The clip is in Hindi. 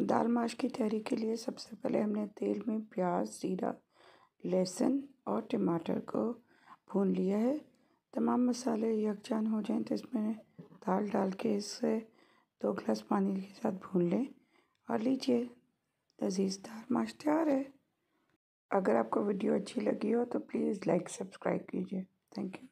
दाल माश की तैयारी के लिए सबसे पहले हमने तेल में प्याज, ज़ीरा, लहसुन और टमाटर को भून लिया है। तमाम मसाले यकजान हो जाएँ तो इसमें दाल डाल के इसे दो गिलास पानी के साथ भून लें और लीजिए। लजीज, दाल माश तैयार है। अगर आपको वीडियो अच्छी लगी हो तो प्लीज़ लाइक, सब्सक्राइब कीजिए। Thank you.